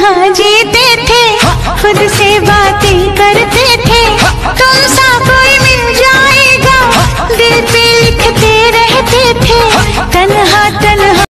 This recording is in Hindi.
जहाँ जीते थे खुद से बातें